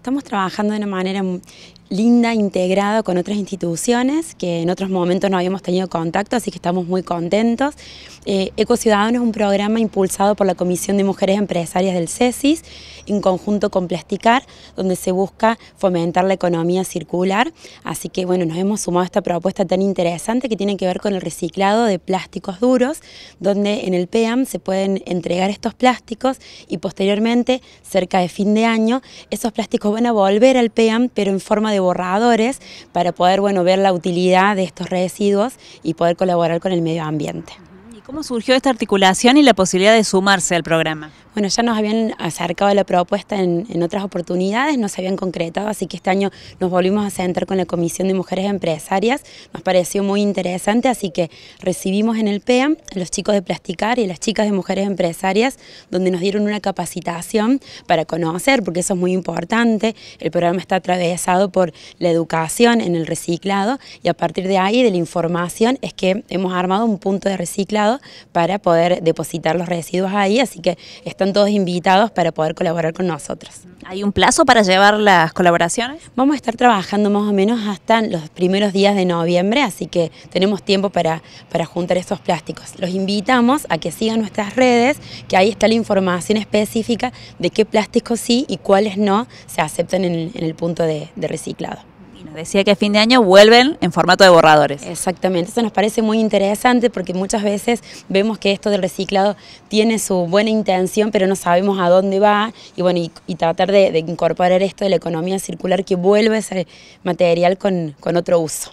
Estamos trabajando de una manera linda, integrada con otras instituciones que en otros momentos no habíamos tenido contacto, así que estamos muy contentos. Eh, Eco Ciudadano es un programa impulsado por la Comisión de Mujeres Empresarias del CESIS, en conjunto con Plasticar, donde se busca fomentar la economía circular. Así que bueno, nos hemos sumado a esta propuesta tan interesante que tiene que ver con el reciclado de plásticos duros, donde en el PEAM se pueden entregar estos plásticos y posteriormente, cerca de fin de año, esos plásticos van a volver al PEAM, pero en forma de borradores para poder bueno, ver la utilidad de estos residuos y poder colaborar con el medio ambiente. ¿Y cómo surgió esta articulación y la posibilidad de sumarse al programa? Bueno, ya nos habían acercado la propuesta en, otras oportunidades, no se habían concretado, así que este año nos volvimos a sentar con la Comisión de Mujeres Empresarias, nos pareció muy interesante, así que recibimos en el PEAM a los chicos de Plasticar y a las chicas de Mujeres Empresarias, donde nos dieron una capacitación para conocer, porque eso es muy importante, el programa está atravesado por la educación en el reciclado y a partir de ahí, de la información, es que hemos armado un punto de reciclado para poder depositar los residuos ahí, así que están todos invitados para poder colaborar con nosotros. ¿Hay un plazo para llevar las colaboraciones? Vamos a estar trabajando más o menos hasta los primeros días de noviembre, así que tenemos tiempo para, para juntar estos plásticos. Los invitamos a que sigan nuestras redes, que ahí está la información específica de qué plásticos sí y cuáles no se aceptan en el, punto de reciclado decía que a fin de año vuelven en formato de borradores. Exactamente, eso nos parece muy interesante porque muchas veces vemos que esto del reciclado tiene su buena intención, pero no sabemos a dónde va y bueno, y, tratar de, incorporar esto de la economía circular que vuelve ese material con, con otro uso.